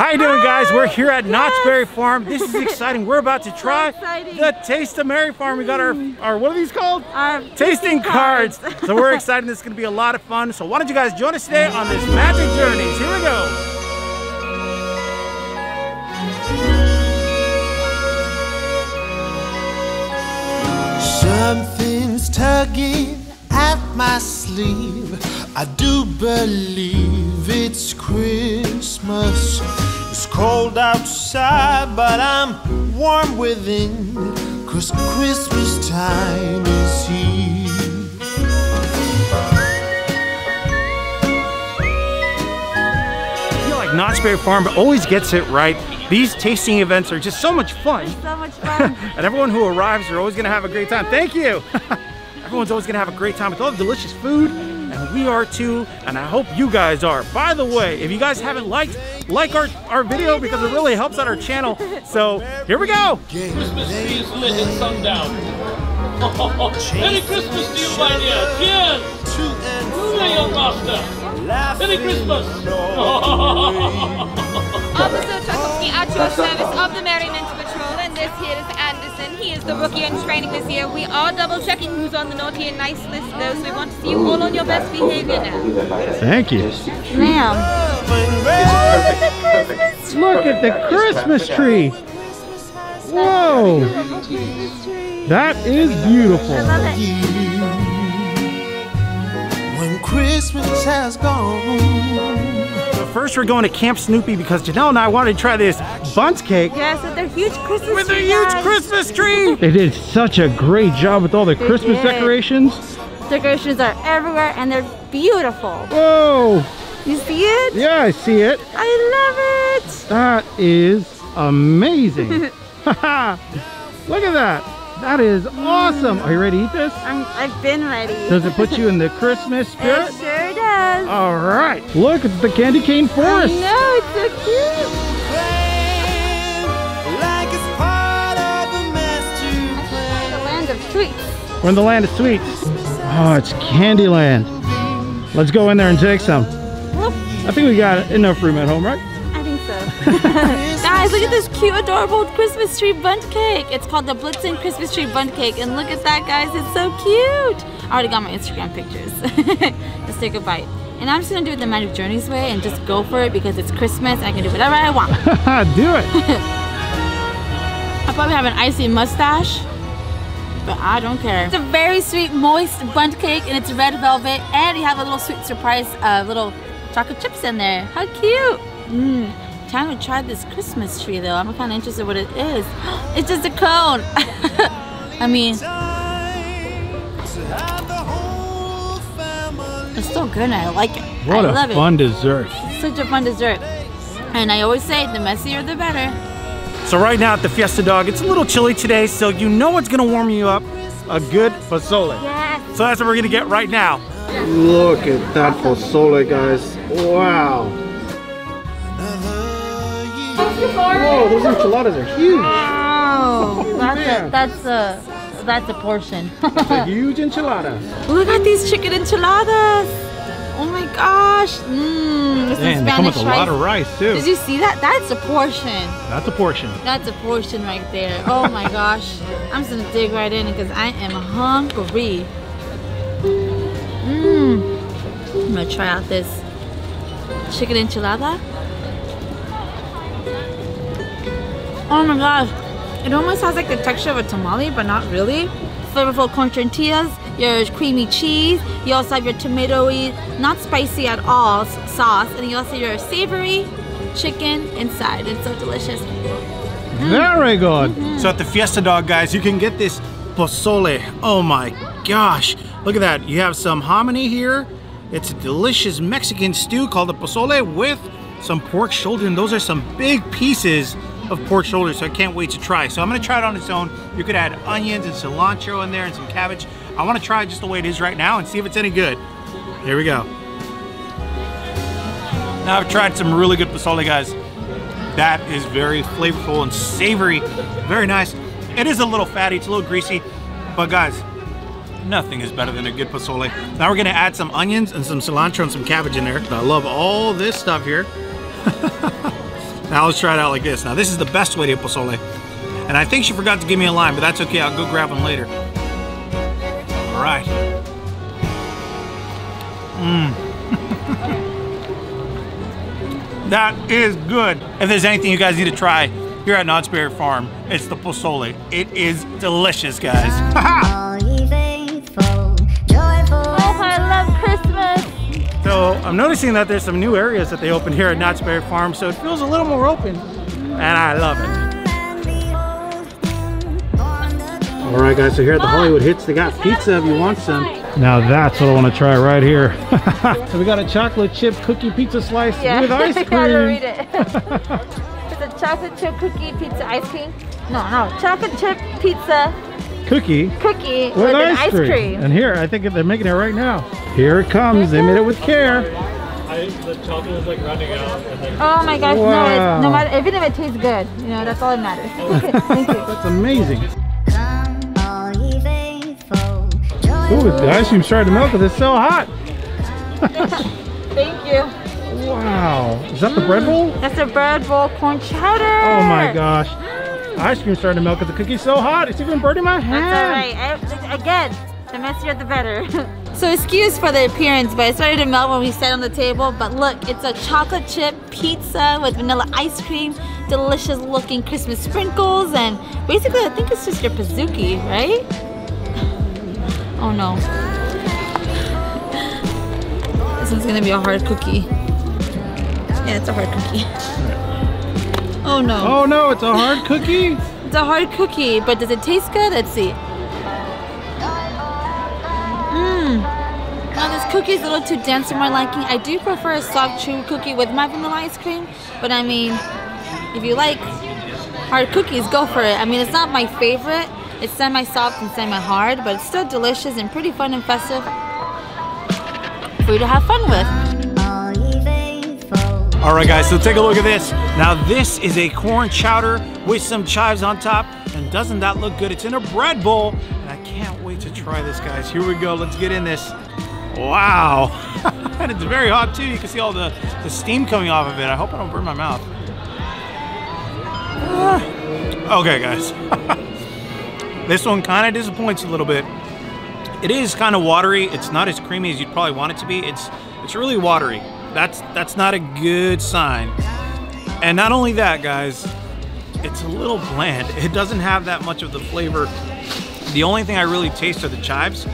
How you doing, guys? We're here at Knott's Berry Farm. This is exciting. We're about to try exciting. the Taste of Merry Farm. We got our, our what are these called? Our Tasting cards. so we're excited. This is going to be a lot of fun. So why don't you guys join us today on this magic journeys? Here we go. Something's tugging at my sleeve. I do believe it's Christmas. It's cold outside, but I'm warm within. Cause Christmas time is here. I feel like Knott's Berry Farm always gets it right. These tasting events are just so much fun. So much fun. and everyone who arrives are always going to have a great time. Thank you. Everyone's always going to have a great time with all the delicious food, and we are too, and I hope you guys are. By the way, if you guys haven't liked, like our, our video because it really helps out our channel. So here we go. Christmas tree is lit at sundown. Merry Christmas to you, my dear. Cheers! To and Hooray, young master! Merry Christmas! Officer Tchaikovsky at your service of the Merriment Patrol, and this here is Anderson. He is the rookie in training this year. We are double checking who's on the naughty and nice list, though, so we want to see you all on your best behavior now. Thank you. Ma'am. Look at the Christmas tree. Whoa. That is beautiful. I love it. When Christmas has gone. So first we're going to Camp Snoopy because Janelle and I wanted to try this bundt cake Yes, with their huge Christmas with a tree, huge guys. Christmas tree. They did such a great job with all the Christmas did. decorations. Decorations are everywhere and they're beautiful. Whoa. You see it? Yeah, I see it. I love it. That is amazing. Look at that. That is awesome. Are you ready to eat this? I'm, I've been ready. Does it put you in the Christmas spirit? It sure does. All right. Look, it's the candy cane forest. I know, it's so cute. Like it's part of a master The land of sweets. We're in the land of sweets. Oh, it's Candyland. Let's go in there and take some. I think we got enough room at home, right? I think so. Guys, look at this cute, adorable Christmas tree bundt cake. It's called the Blitzen Christmas tree bundt cake. And look at that, guys. It's so cute. I already got my Instagram pictures. Let's take a bite. And I'm just gonna do it the Magic Journeys way and just go for it because it's Christmas and I can do whatever I want. Do it. I probably have an icy mustache, but I don't care. It's a very sweet, moist bundt cake, and it's red velvet, and you have a little sweet surprise, uh, little chocolate chips in there. How cute! Mmm. Time to try this Christmas tree, though. I'm kind of interested what it is. It's just a cone. I mean, it's so good, and I like it. What I a love fun dessert. it. Such a fun dessert. And I always say, the messier, the better. So right now at the Fiesta Dog, it's a little chilly today, so you know what's gonna warm you up? A good pozole. Yes. So that's what we're gonna get right now. Look at that pozole, guys. Wow. Whoa, those enchiladas are huge. Oh, that's a that's a that's a portion. A huge enchilada. Look at these chicken enchiladas. Oh my gosh. Mmm. This is Man, they come with a Spanish lot of rice. rice too. Did you see that? That's a portion. That's a portion. That's a portion right there. Oh my gosh. I'm just gonna dig right in because I am hungry. Mmm. I'm gonna try out this chicken enchilada. Oh my gosh. It almost has like the texture of a tamale, but not really. Flavorful corn tortillas, your creamy cheese. You also have your tomatoey, not spicy at all, sauce, and you also have your savory chicken inside. It's so delicious. Mm. Very good. Mm-hmm. So at the Fiesta Dog, guys, you can get this pozole. Oh my gosh. Look at that. You have some hominy here. It's a delicious Mexican stew called a pozole with some pork shoulder. And those are some big pieces of pork shoulder, so I can't wait to try. So I'm gonna try it on its own. You could add onions and cilantro in there and some cabbage. I wanna try it just the way it is right now and see if it's any good. Here we go. Now I've tried some really good pozole, guys. That is very flavorful and savory. Very nice. It is a little fatty, it's a little greasy, but guys, nothing is better than a good pozole. Now we're gonna add some onions and some cilantro and some cabbage in there. I love all this stuff here. Now let's try it out like this. Now this is the best way to eat pozole. And I think she forgot to give me a lime, but that's okay. I'll go grab one later. All right. Mmm. that is good. If there's anything you guys need to try here at Knott's Berry Farm, it's the pozole. It is delicious, guys. So I'm noticing that there's some new areas that they opened here at Knott's Berry Farm, so it feels a little more open, and I love it. All right, guys, so here at the Hollywood Hits, they got pizza if you want some. Now that's what I want to try right here. so we got a chocolate chip cookie pizza slice with ice I gotta cream. read it. it's a chocolate chip cookie pizza ice cream. No, no, chocolate chip pizza Cookie cookie with, with an ice, cream. And here, I think they're making it right now. Here it comes. They made it with care. I, the chocolate is like running out. And then Oh my gosh, no, Wow. it's, no matter, even if it tastes good, you know, that's all that matters. Oh. Thank you. That's amazing. Ooh, the ice cream's starting to melt because it's so hot. Thank you. Wow. Is that the bread bowl? That's a bread bowl corn chowder. Oh my gosh. Ice cream starting to melt because the cookie's so hot. It's even burning my hand. That's all right. I, again, the messier the better. so excuse for the appearance, but it started to melt when we sat on the table. But look, it's a chocolate chip pizza with vanilla ice cream, delicious looking Christmas sprinkles, and basically I think it's just your pizookie, right? Oh no. This one's gonna be a hard cookie. Yeah, it's a hard cookie. Oh no. Oh no, it's a hard cookie. It's a hard cookie, but does it taste good? Let's see. Mmm. Now this cookie is a little too dense for my liking. I do prefer a soft chewy cookie with my vanilla ice cream, but I mean, if you like hard cookies, go for it. I mean, it's not my favorite. It's semi-soft and semi-hard, but it's still delicious and pretty fun and festive for you to have fun with. All right, guys, so take a look at this. Now, this is a corn chowder with some chives on top. And doesn't that look good? It's in a bread bowl. And I can't wait to try this, guys. Here we go. Let's get in this. Wow. and it's very hot, too. You can see all the, the steam coming off of it. I hope I don't burn my mouth. Ah. Okay, guys. this one kind of disappoints a little bit. It is kind of watery. It's not as creamy as you'd probably want it to be. It's it's really watery. That's that's not a good sign. And not only that, guys, it's a little bland. It doesn't have that much of the flavor. The only thing I really taste are the chives.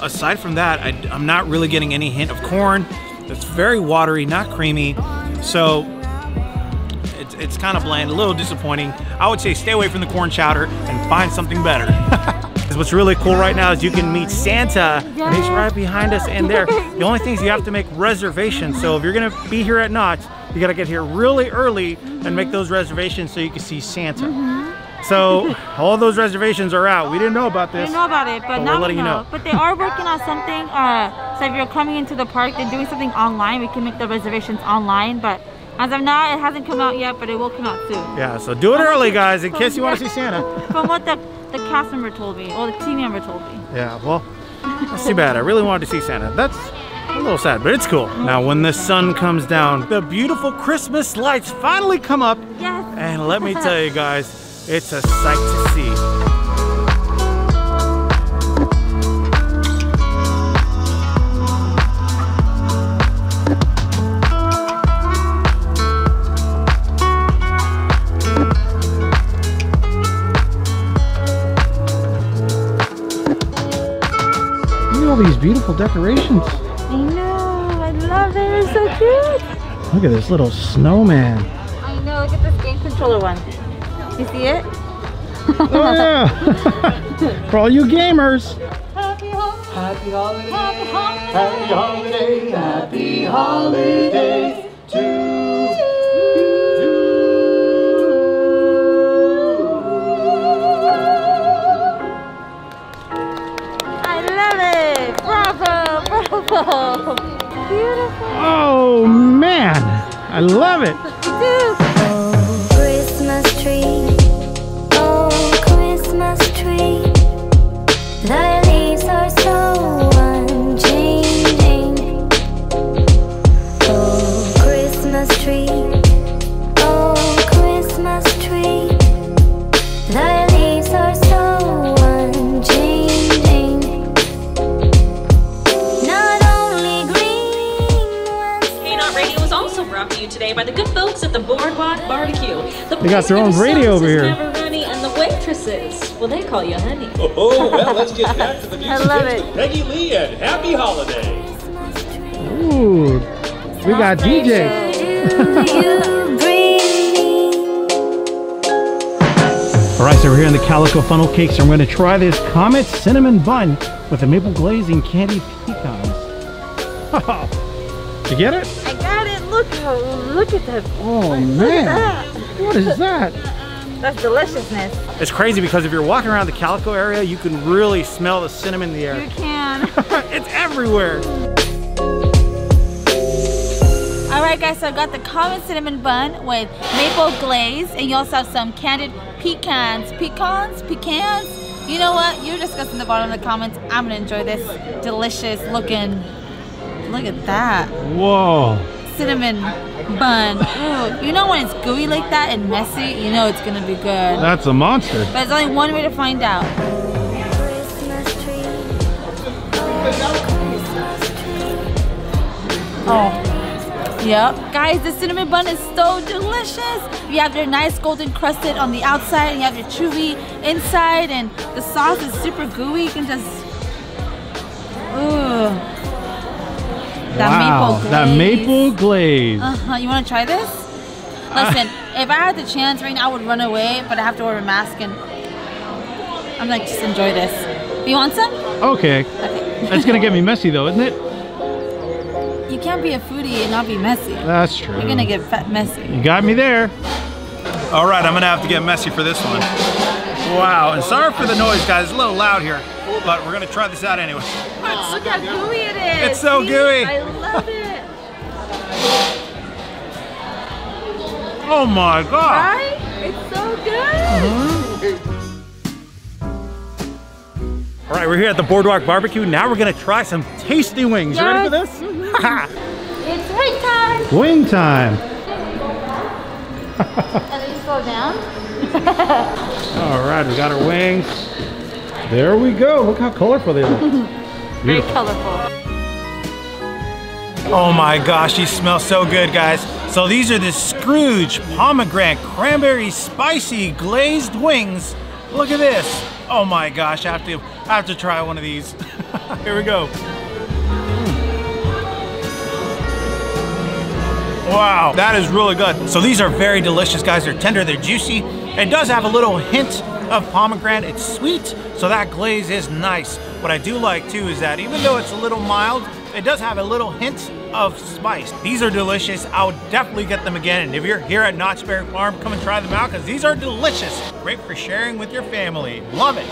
Aside from that, I, I'm not really getting any hint of corn. It's very watery, not creamy. So it's, it's kind of bland, a little disappointing. I would say stay away from the corn chowder and find something better. What's really cool right now is you can meet Santa, and he's right behind us in there. The only thing is you have to make reservations. So if you're gonna be here at Knott's, you gotta get here really early and make those reservations so you can see Santa. So all those reservations are out. We didn't know about this. didn't know about it, but, But now we're letting we you know. know. But they are working on something. Uh, so if you're coming into the park, they're doing something online. We can make the reservations online, but as of now, it hasn't come out yet, but it will come out soon. Yeah, so do it early, guys, in case you want to see Santa. From what the, the cast member told me, or the team member told me. Yeah, well, that's too bad. I really wanted to see Santa. That's a little sad, but it's cool. Now, when the sun comes down, the beautiful Christmas lights finally come up. Yes. And let me tell you guys, it's a sight to see. These beautiful decorations. I know. I love it. It's so cute. Look at this little snowman. I know. Look at this game controller one. You see it? Oh yeah! For all you gamers. Happy holidays. Happy holidays. Happy holidays. Happy holidays. Happy holidays Beautiful. Oh man, I love it. The boardwalk Barbecue. The They got their own the radio over here. Never runny, and the waitresses, well, they call you honey. Oh, oh well, let's get back to the music I love it. with Peggy Lee and Happy Holidays. Ooh, we got DJ. You bring me All right, so we're here in the Calico Funnel Cakes. I'm going to try this Comet Cinnamon Bun with a maple glaze and candied pecans. you get it? I got it. Look, oh, look at that. Oh, man. What is that? That's deliciousness. It's crazy because if you're walking around the Calico area, you can really smell the cinnamon in the air. You can. it's everywhere. All right, guys. So I got the Comet cinnamon bun with maple glaze, and you also have some candied pecans. Pecans? Pecans? You know what? You're discussing the bottom of the comments. I'm gonna enjoy this delicious looking. Look at that Whoa. Cinnamon bun. Ooh, you know when it's gooey like that and messy, you know it's gonna be good. That's a monster. But there's only one way to find out. Oh, Oh. Yep. Guys, the cinnamon bun is so delicious. You have your nice golden crusted on the outside, and you have your chewy inside, and the sauce is super gooey. You can just. Ooh. That wow. maple glaze. That maple glaze. Uh-huh. You want to try this? Listen, if I had the chance right now, I would run away, but I have to wear a mask, and I'm like, just enjoy this. You want some? Okay. Okay. That's going to get me messy though, isn't it? You can't be a foodie and not be messy. That's true. You're gonna get fat messy. You got me there. All right, I'm gonna have to get messy for this one. Wow, and sorry for the noise, guys. It's a little loud here, but we're gonna try this out anyway. Look how gooey it is. It's so gooey. I love it. Oh my god. Right? It's so good. All right, we're here at the Boardwalk Barbecue. Now we're gonna try some tasty wings. You ready for this? It's wing time. Wing time. And then you slow down. All right, we got our wings. There we go. Look how colorful they look. Very Beautiful. colorful. Oh my gosh, these smell so good, guys. So these are the Scrooge pomegranate cranberry spicy glazed wings. Look at this. Oh my gosh, I have to, I have to try one of these. Here we go. Wow, that is really good. So these are very delicious, guys. They're tender, they're juicy. It does have a little hint of pomegranate. It's sweet, so that glaze is nice. What I do like too is that even though it's a little mild, it does have a little hint of spice. These are delicious. I would definitely get them again. And if you're here at Knott's Berry Farm, come and try them out because these are delicious. Great for sharing with your family. Love it.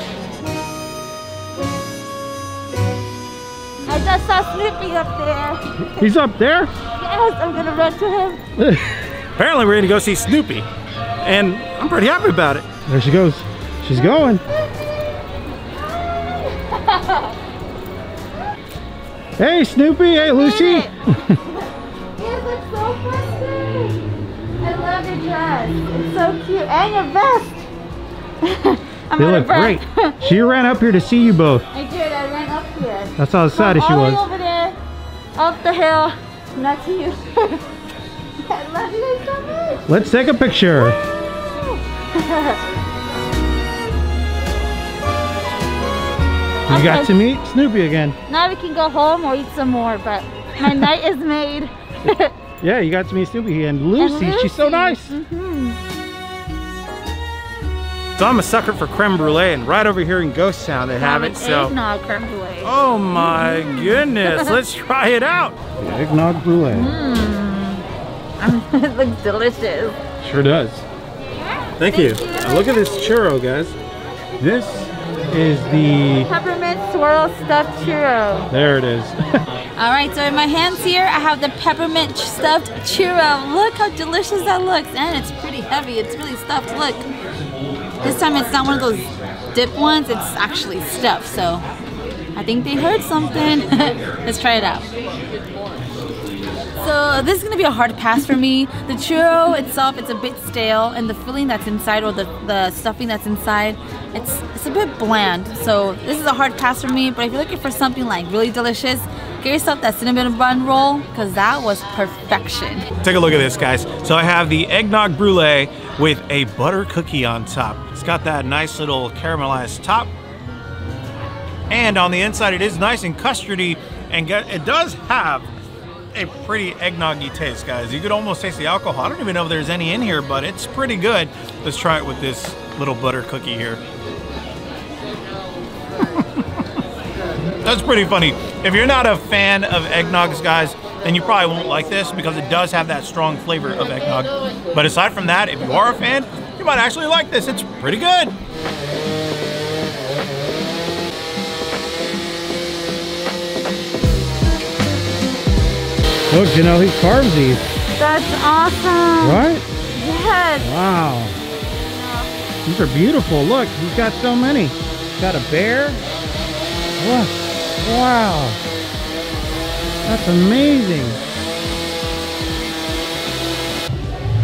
I just saw Snoopy up there. He's up there. Yes, I'm gonna run to him. Apparently we're gonna go see Snoopy. And I'm pretty happy about it. There she goes. She's going. hey Snoopy, hey Lucy. Yes, it's so pretty. I love your dress. It's so cute. And your vest. I'm They out of look breath. great. She ran up here to see you both. I did. I ran up here. That's how excited she From all was. over there, up the hill, not to you. I love you guys so much. Let's take a picture. You got to meet Snoopy again. Now we can go home or eat some more, but my night is made. Yeah, you got to meet Snoopy and Lucy. She's so Lucy. nice. Mhm. So I'm a sucker for creme brulee, and right over here in Ghost Town they have it. So, eggnog creme brulee. oh my goodness, let's try it out. Eggnog brulee. it looks delicious. Sure does. Thank, you. Now look at this churro, guys. This is the. Peppermint swirl stuffed churro. There it is. All right, so in my hands here, I have the peppermint stuffed churro. Look how delicious that looks. And it's pretty heavy. It's really stuffed. Look. This time it's not one of those dip ones. It's actually stuffed. So I think they heard something. Let's try it out. So uh, this is gonna be a hard pass for me. The churro itself, it's a bit stale, and the filling that's inside, or the, the stuffing that's inside, it's it's a bit bland. So this is a hard pass for me. But if you're looking for something like really delicious, Get yourself that cinnamon bun roll, cause that was perfection. Take a look at this, guys. So I have the eggnog brulee with a butter cookie on top. It's got that nice little caramelized top. And on the inside, it is nice and custardy, and get, it does have a pretty eggnoggy taste, guys. You could almost taste the alcohol. I don't even know if there's any in here, but it's pretty good. Let's try it with this little butter cookie here. That's pretty funny. If you're not a fan of eggnogs, guys, then you probably won't like this because it does have that strong flavor of eggnog. But aside from that, if you are a fan, you might actually like this. It's pretty good. Look, you know, he carves these. That's awesome. Right? Yes. Wow. These are beautiful. Look, he's got so many. He's got a bear. Look. Wow. That's amazing.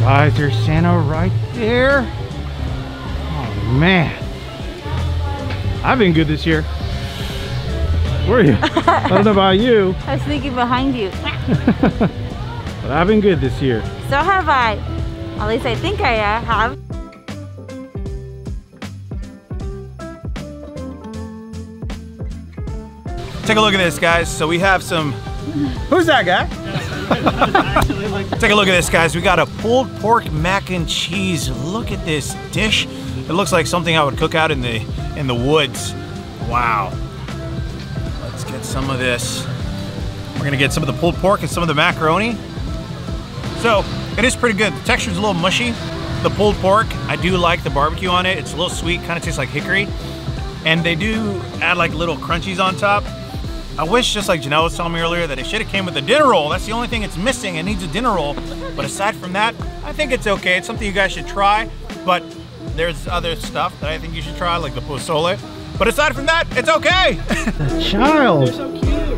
Guys, there's Santa right there. Oh, man. I've been good this year. Where are you? I don't know about you, I was sneaking behind you. but I've been good this year. So have I. At least I think I uh, have. Take a look at this, guys. So we have some. Who's that guy? Take a look at this, guys. We got a pulled pork mac and cheese. Look at this dish. It looks like something I would cook out in the in the woods. Wow. Let's get some of this. We're gonna get some of the pulled pork and some of the macaroni. So it is pretty good. The texture's a little mushy. The pulled pork, I do like the barbecue on it. It's a little sweet, kind of tastes like hickory. And they do add like little crunchies on top. I wish, just like Janelle was telling me earlier, that it should have came with a dinner roll. That's the only thing it's missing. It needs a dinner roll. But aside from that, I think it's okay. It's something you guys should try. But there's other stuff that I think you should try, like the pozole. But aside from that, it's okay. Child. so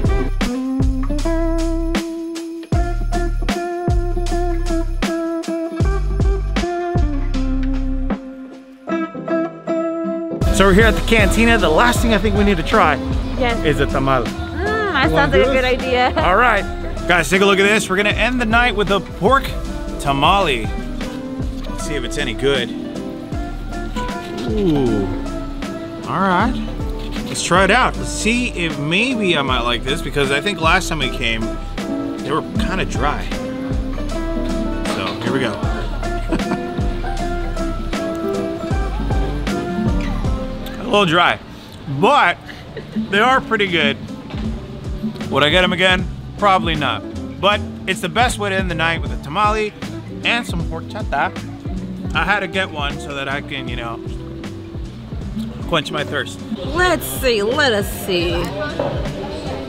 we're here at the cantina. The last thing I think we need to try Yes. is a tamal. Mm, that sounds like a good idea. All right, guys, take a look at this. We're gonna end the night with a pork tamale. Let's see if it's any good. Ooh. All right. Let's try it out. Let's see if maybe I might like this because I think last time we came, they were kind of dry. So here we go. little dry, but they are pretty good. Would I get them again? Probably not. But it's the best way to end the night with a tamale and some horchata. I had to get one so that I can, you know, quench my thirst. Let's see, let us see.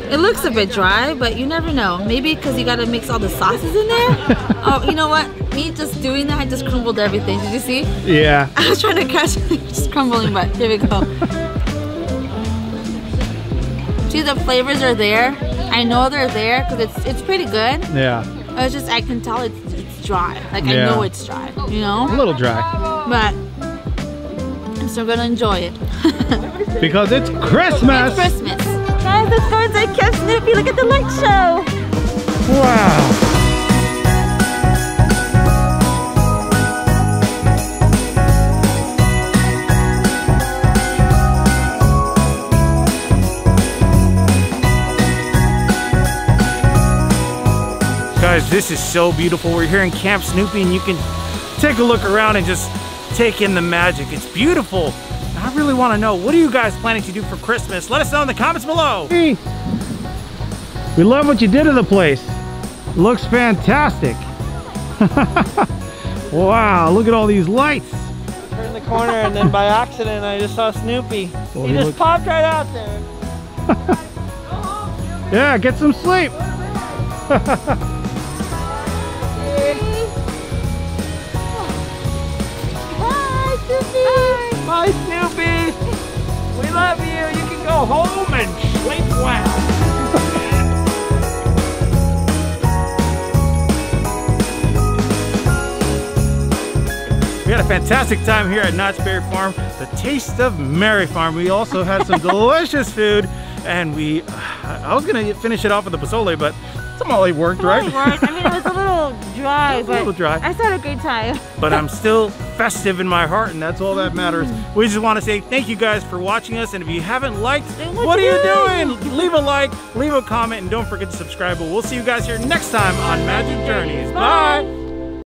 It looks a bit dry, but you never know. Maybe because you gotta mix all the sauces in there. oh, you know what? Me just doing that, I just crumbled everything. Did you see? Yeah. I was trying to catch it, just crumbling, but here we go. See, the flavors are there. I know they're there because it's it's pretty good. Yeah. It's just I can tell it's, it's dry. Like I know it's dry, you know. A little dry. But I'm still gonna enjoy it. Because it's Christmas. It's Christmas. Guys, let's go inside Camp Snoopy. Look at the light show. Wow. Guys, this is so beautiful. We're here in Camp Snoopy and you can take a look around and just take in the magic. It's beautiful. I really want to know, what are you guys planning to do for Christmas? Let us know in the comments below. Hey, We love what you did to the place. Looks fantastic. wow, look at all these lights. Turned the corner and then by accident I just saw Snoopy. Well, he he just looks- popped right out there. Yeah, get some sleep. Love you. You can go home and sleep well. We had a fantastic time here at Knott's Berry Farm, the taste of Merry Farm. We also had some delicious food. and we. I was gonna finish it off with the pozole, but tamale worked, right? It worked. I mean, it was a little dry, a but little dry. I had a great time. but I'm still festive in my heart, and that's all that matters. Mm-hmm. We just want to say thank you guys for watching us, and if you haven't liked, what what are you you doing? Leave a like, leave a comment, and don't forget to subscribe. But we'll see you guys here next time on Magic Journeys. Bye.